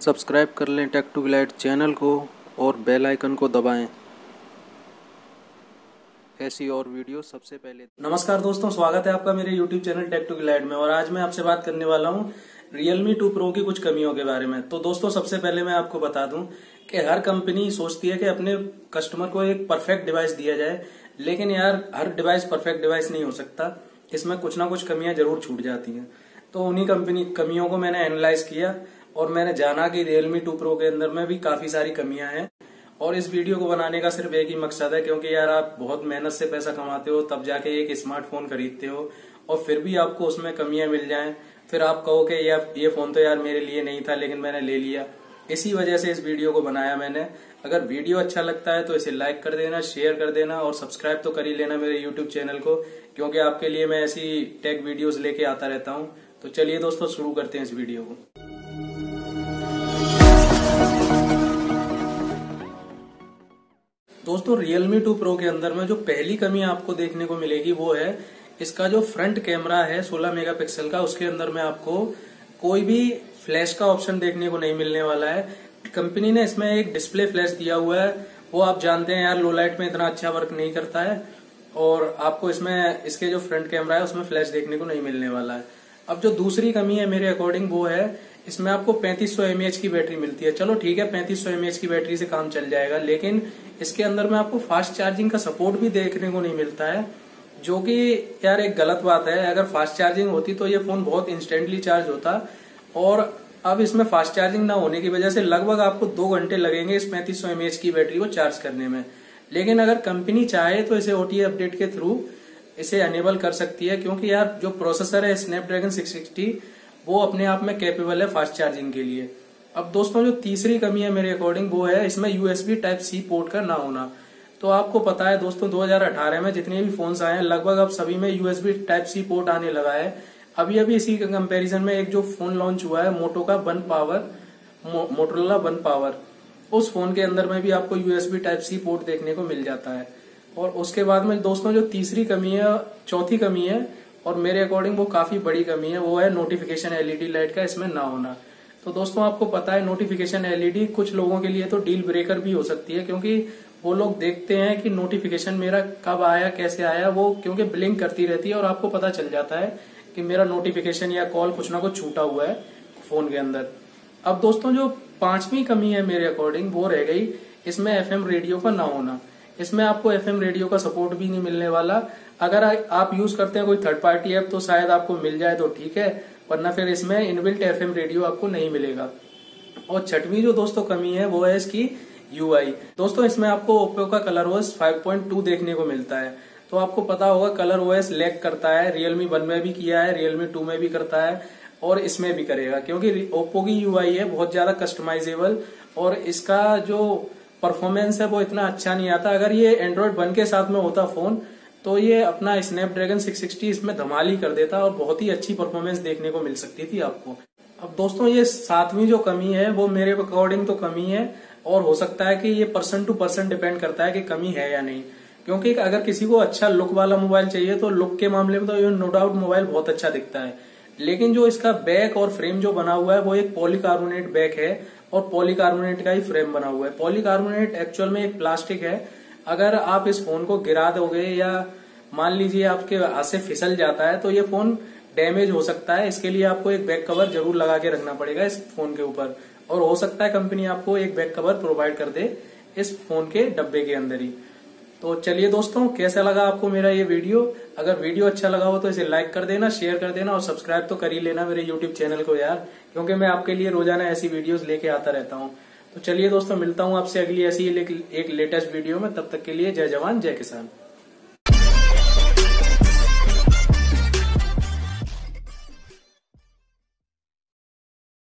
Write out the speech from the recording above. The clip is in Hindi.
सब्सक्राइब कर लें टेक टू ग्लाइड चैनल को और बेल आइकन को दबाएँ। ऐसी और वीडियो सबसे पहले नमस्कार दोस्तों, स्वागत है आपका मेरे YouTube channel tech to glide में और आज मैं आपसे बात करने वाला हूँ Realme 2 Pro की कुछ कमियों के बारे में। तो दोस्तों, सबसे पहले मैं आपको बता दूँ कि हर कंपनी सोचती है कि अपने कस्टमर को एक परफेक्ट डिवाइस दिया जाए, लेकिन यार, हर डिवाइस परफेक्ट डिवाइस नहीं हो सकता। इसमें कुछ ना कुछ कमियाँ ज़रूर छूट जाती हैं। तो उन्हीं कंपनी, कमियों को मैंने एनालाइज किया। और मैंने जाना कि रियलमी टू प्रो के अंदर में भी काफ़ी सारी कमियाँ हैं। और इस वीडियो को बनाने का सिर्फ़ एक ही मकसद है, क्योंकि यार आप बहुत मेहनत से पैसा कमाते हो, तब जाके एक स्मार्टफ़ोन खरीदते हो, और फिर भी आपको उसमें कमियाँ मिल जाएँ। फिर आप कहो कि यार, ये फ़ोन तो यार मेरे लिए नहीं था, लेकिन मैंने ले लिया। इसी वजह से इस वीडियो को बनाया मैंने। अगर वीडियो अच्छा लगता है तो इसे लाइक कर देना शेयर कर देना, और सब्सक्राइब तो कर ही लेना मेरे यूट्यूब चैनल को, क्योंकि आपके लिए मैं ऐसी टेक वीडियोस लेके आता रहता हूँ। तो चलिए दोस्तों, शुरू करते हैं इस वीडियो को। दोस्तों, Realme 2 Pro के अंदर में जो पहली कमी आपको देखने को मिलेगी वो है, इसका जो फ्रंट कैमरा है 16 मेगापिक्सल का, उसके अंदर में आपको कोई भी फ्लैश का ऑप्शन देखने को नहीं मिलने वाला है। कंपनी ने इसमें एक डिस्प्ले फ्लैश दिया हुआ है, वो आप जानते हैं यार लो लाइट में इतना अच्छा वर्क नहीं करता है, और आपको इसमें, इसके जो फ्रंट कैमरा है, उसमें फ्लैश देखने को नहीं मिलने वाला है। अब जो दूसरी कमी है मेरे अकॉर्डिंग वो है इसमें आपको 3500 सौ की बैटरी मिलती है। चलो ठीक है 3500 सौ की बैटरी से काम चल जाएगा, लेकिन इसके अंदर में आपको फास्ट चार्जिंग का सपोर्ट भी देखने को नहीं मिलता है, जो कि यार एक गलत बात है। अगर फास्ट चार्जिंग होती तो ये फ़ोन बहुत इंस्टेंटली चार्ज होता, और अब इसमें फास्ट चार्जिंग ना होने की वजह से लगभग आपको दो घंटे लगेंगे इस पैंतीस सौ की बैटरी को चार्ज करने में। लेकिन अगर कंपनी चाहे तो इसे ओटीए अपडेट के थ्रू इसे अनेबल कर सकती है, क्योंकि यार जो प्रोसेसर है स्नैपड्रैगन 660 वो अपने आप में कैपेबल है फास्ट चार्जिंग के लिए। अब दोस्तों, जो तीसरी कमी है मेरे अकॉर्डिंग वो है इसमें यूएसबी टाइप सी पोर्ट का ना होना। तो आपको पता है दोस्तों 2018 में जितने भी फोन्स आए हैं, लगभग अब सभी में यूएसबी टाइप सी पोर्ट आने लगा है। अभी अभी इसी कंपैरिजन में एक जो फ़ोन लॉन्च हुआ है मोटो का one power Motorola one power उस फ़ोन के अंदर में भी आपको यूएसबी टाइप सी पोर्ट देखने को मिल जाता है। और उसके बाद में दोस्तों, जो तीसरी कमी है, चौथी कमी है और मेरे अकॉर्डिंग वो काफ़ी बड़ी कमी है, वो है नोटिफिकेशन एलईडी लाइट का, इसमें ना होना। तो दोस्तों, आपको पता है नोटिफिकेशन एलईडी कुछ लोगों के लिए तो डील ब्रेकर भी हो सकती है, क्योंकि वो लोग देखते हैं कि नोटिफिकेशन मेरा कब आया, कैसे आया, वो क्योंकि ब्लिंक करती रहती है और आपको पता चल जाता है कि मेरा नोटिफिकेशन या कॉल कुछ ना कुछ छूटा हुआ है फ़ोन के अंदर। अब दोस्तों, जो पांचवी कमी है मेरे अकॉर्डिंग वो रह गई इसमें एफएम रेडियो का ना होना। इसमें आपको एफएम रेडियो का सपोर्ट भी नहीं मिलने वाला। अगर आप यूज़ करते हैं कोई थर्ड पार्टी ऐप तो शायद आपको मिल जाए तो ठीक है, वरना फिर इसमें इनबिल्ट एफएम रेडियो आपको नहीं मिलेगा। और छठवीं जो दोस्तों कमी है, वो है इसकी यूआई दोस्तों, इसमें आपको ओप्पो का कलर ओएस 5.2 देखने को मिलता है। तो आपको पता होगा कलर ओएस लैक करता है रियलमी वन में भी किया है रियलमी टू में भी करता है, और इसमें भी करेगा। क्योंकि ओप्पो की यूआई है, बहुत ज़्यादा कस्टमाइजेबल और इसका जो परफॉर्मेंस है, वो इतना अच्छा नहीं आता। अगर ये एंड्रॉइड वन के साथ में होता फ़ोन तो ये अपना स्नैपड्रैगन 660 इसमें धमाल ही कर देता और बहुत ही अच्छी परफॉर्मेंस देखने को मिल सकती थी आपको। अब दोस्तों, ये सातवीं जो कमी है, वो मेरे अकॉर्डिंग तो कमी है और हो सकता है कि ये पर्सन टू पर्सन डिपेंड करता है कि कमी है या नहीं। क्योंकि अगर किसी को अच्छा लुक वाला मोबाइल चाहिए तो लुक के मामले में तो ये नो डाउट मोबाइल बहुत अच्छा दिखता है। लेकिन जो इसका बैक और फ्रेम जो बना हुआ है, वो एक पॉलीकार्बोनेट बैक है। और पॉलीकार्बोनेट का ही फ्रेम बना हुआ है। पॉलीकार्बोनेट एक्चुअल में एक प्लास्टिक है। अगर आप इस फ़ोन को गिरा दोगे या मान लीजिए आपके हाथ से फिसल जाता है तो ये फ़ोन डैमेज हो सकता है। इसके लिए आपको एक बैक कवर ज़रूर लगा के रखना पड़ेगा इस फ़ोन के ऊपर। और हो सकता है कंपनी आपको एक बैक कवर प्रोवाइड कर दे इस फ़ोन के डब्बे के अंदर ही। तो चलिए दोस्तों, कैसा लगा आपको मेरा ये वीडियो? अगर वीडियो अच्छा लगा हो तो इसे लाइक कर देना शेयर कर देना और सब्सक्राइब तो कर ही लेना मेरे यूट्यूब चैनल को यार, क्योंकि मैं आपके लिए रोज़ाना ऐसी वीडियोस लेके आता रहता हूँ। तो चलिए दोस्तों, मिलता हूँ आपसे अगली ऐसी एक लेटेस्ट वीडियो में, तब तक के लिए जय जवान, जय किसान।